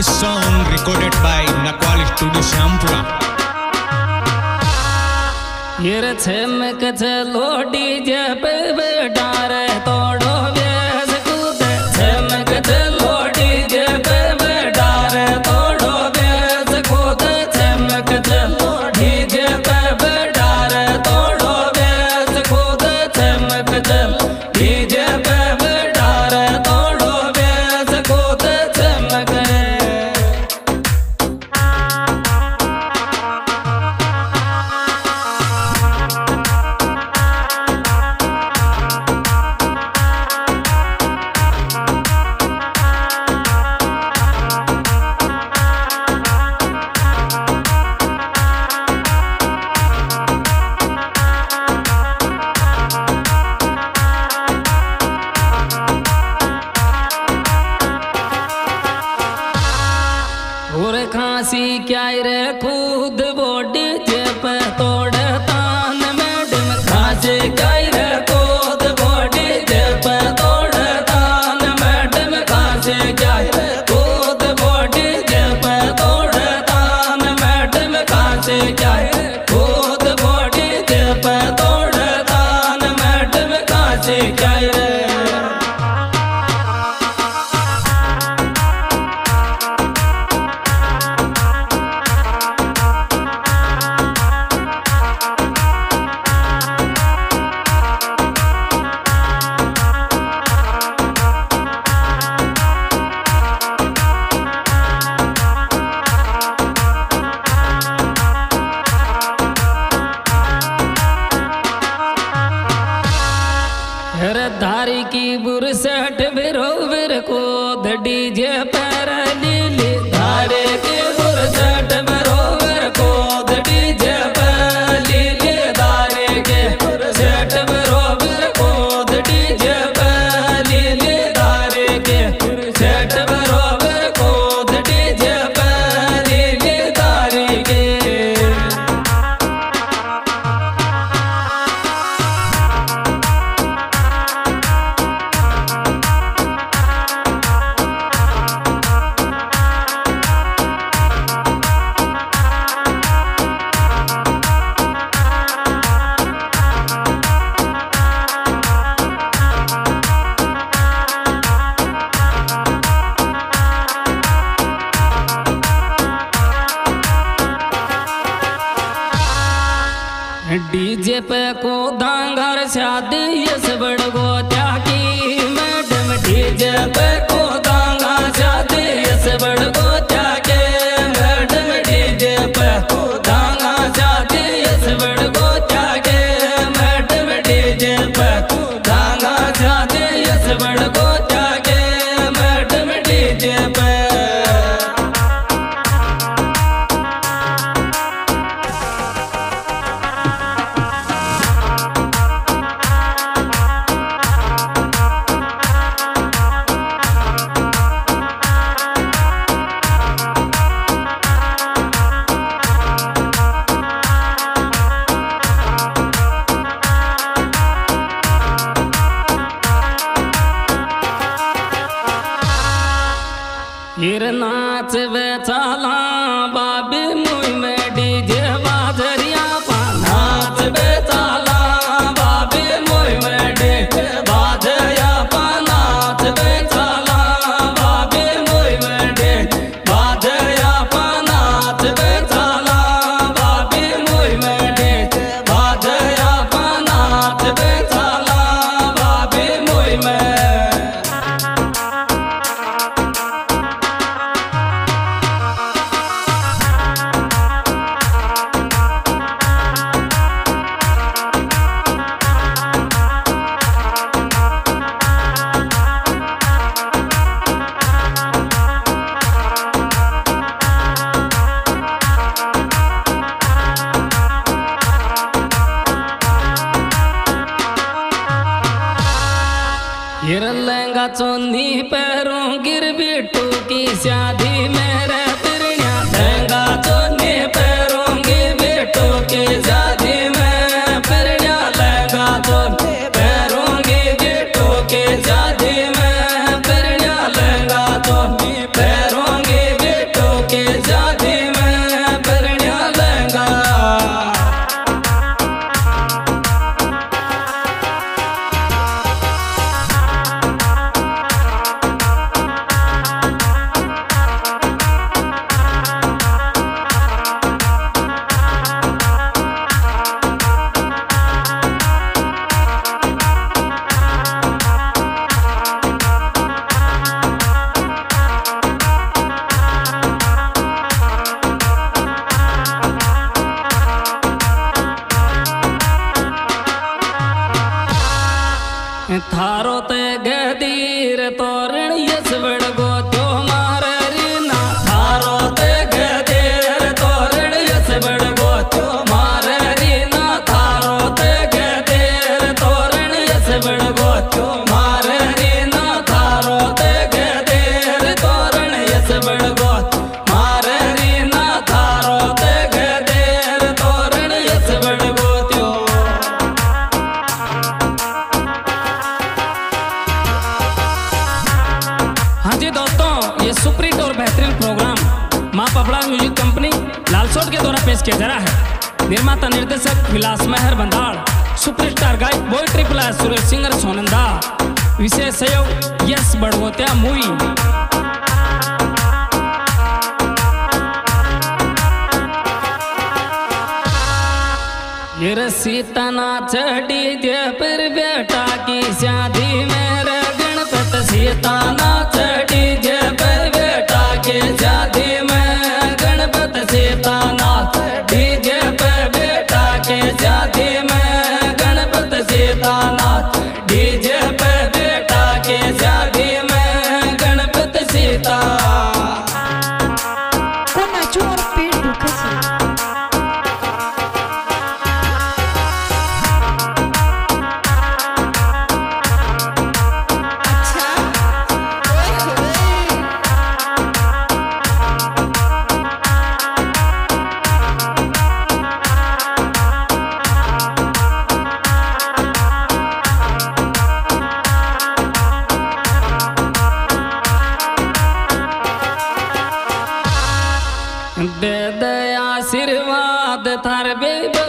this song recorded by Nakwal Studio Shampura. ये रथ में कथ लोडी जब डारे तो और खांसी क्या रे खुद बोडी चेप तोड़। डीजे पे को धांगर शादी ये सब बड़गोता का चोंदी पैरों गिर बिटू की शादी में थारो ते गदीर तोरण यसवड़ गो के जरा है। निर्माता, निर्देशक, विलास मेहर बंदाल सुपरस्टार, गायक बॉय ट्रिपला सुरेश सिंगर सोनंदा विशेष सहयोग यश बड़गोत्या मूवी सीता ना चढ़ी दे पर बेटा की शादी मेरे गणपत सीता baby.